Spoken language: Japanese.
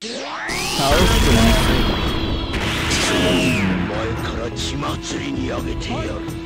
倒すお前から血祭りにあげてやる。